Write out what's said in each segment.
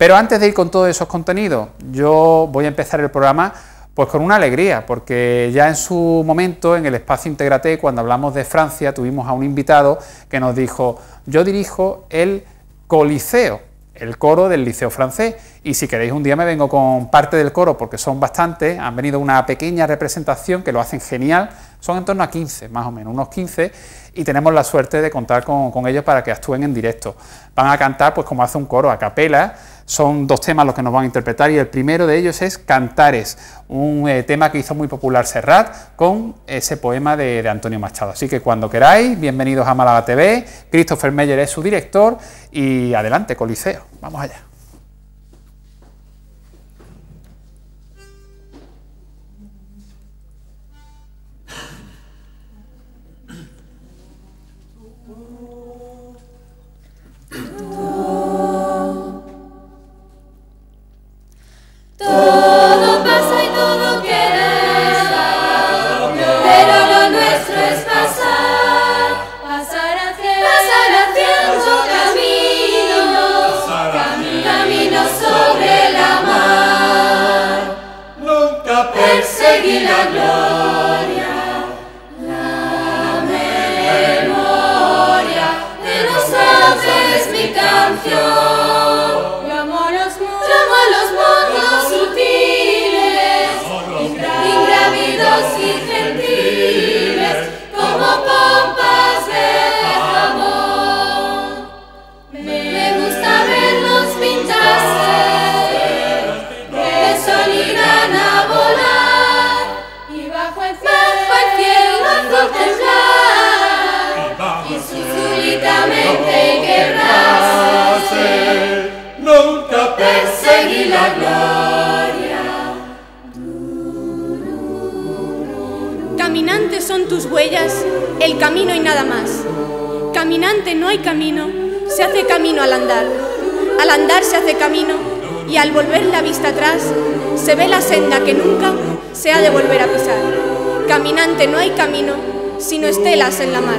Pero antes de ir con todos esos contenidos, yo voy a empezar el programa pues con una alegría, porque ya en su momento, en el espacio Integrate, cuando hablamos de Francia, tuvimos a un invitado que nos dijo, yo dirijo el Coliseo, el coro del Liceo Francés, y si queréis un día me vengo con parte del coro, porque son bastantes, han venido una pequeña representación que lo hacen genial, son en torno a 15, más o menos, unos 15, y tenemos la suerte de contar con, ellos para que actúen en directo. Van a cantar, pues como hace un coro, a capela, son dos temas los que nos van a interpretar y el primero de ellos es Cantares, un eh, tema que hizo muy popular Serrat con ese poema de, de, Antonio Machado. Así que cuando queráis, bienvenidos a Málaga TV, Christopher Meyer es su director y adelante, Coliseo, vamos allá. love. El camino y nada más. Caminante no hay camino, se hace camino al andar. Al andar se hace camino y al volver la vista atrás se ve la senda que nunca se ha de volver a pisar. Caminante no hay camino, sino estelas en la mar.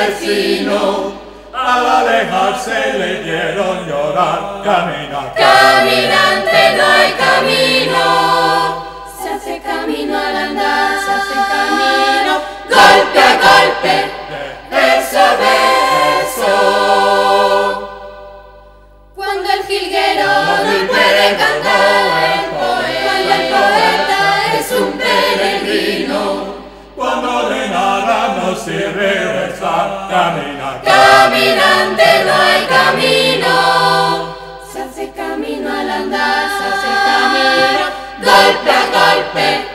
Vecino al alejarse le dieron llorar. Camina, caminante no hay camino. Se hace camino al andar, se hace camino, golpe a golpe, caminante no hay camino. Se hace camino al andar, se hace camino, golpe a golpe.